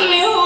love you.